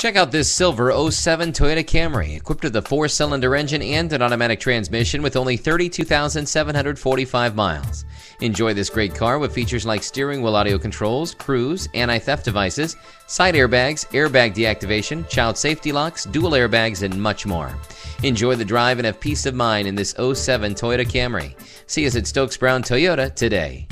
Check out this silver 07 Toyota Camry, equipped with a four cylinder engine and an automatic transmission with only 32,745 miles. Enjoy this great car with features like steering wheel audio controls, cruise, anti theft devices, side airbags, airbag deactivation, child safety locks, dual airbags, and much more. Enjoy the drive and have peace of mind in this 07 Toyota Camry. See us at Stokes Brown Toyota today.